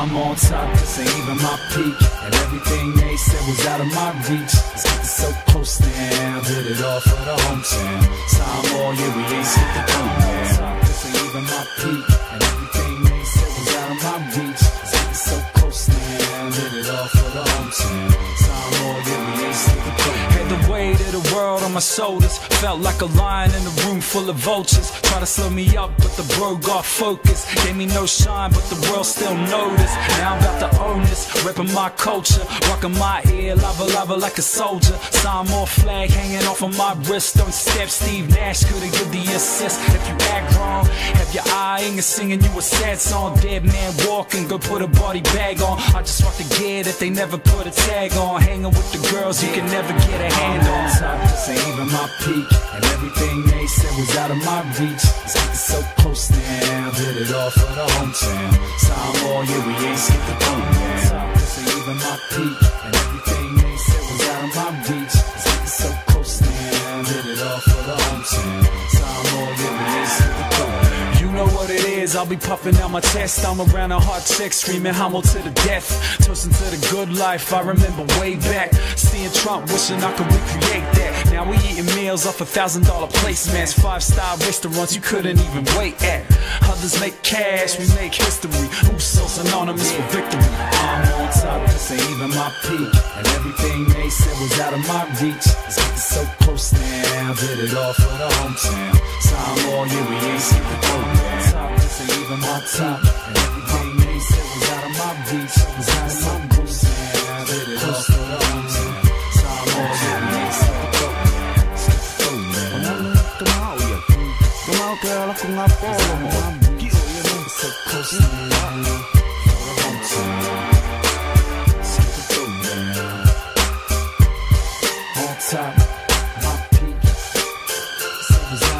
I'm on top, this ain't even my peak. And everything they said was out of my reach. It's getting so close now, did it all for the hometown. Time all year, we ain't skipped a beat now. This ain't even my peak. And everything they said was out of my reach. It's getting so close now, did it all for the hometown. Time all year, we ain't skipped a beat. Had the weight of the world on my shoulders. Felt like a lion in a room full of vultures. Try to slow me up, but the bro got focus. Gave me no shine, but the world still noticed. Now I'm about to own this, repping my culture. Rocking my ear, lava lava like a soldier. Samoa flag hanging off of my wrist. Don't step, Steve Nash couldn't give the assist. If you act wrong, have your eye and singing you a sad song. Dead man walking, go put a body bag on. I just rock the gear that they never put a tag on. Hanging with the girls you can never get a hand on top, this ain't even my peak. And everything they said was out of my reach. It's getting so close now, did it all for the hometown. Time all year, we ain't skipped beat now. This ain't even my peak. And everything is, I'll be puffing out my chest. I'm around a hot check screaming Hummel to the death. Toasting to the good life, I remember way back. Seeing Trump, wishing I could recreate that. Now we eating meals off a thousand dollar placemats. Five star restaurants you couldn't even wait at. Others make cash, we make history. Who's so synonymous with victory? I'm on top, this ain't even my peak. And everything they said was out of my reach. It's getting so close now, did it all for the hometown. Time all year, we ain't skipped my top. Everything they said was out of my reach. Was out of my all the hometown. Time all year, we ain't skipped a beat now. Skipped a beat now. Tumao kaya lang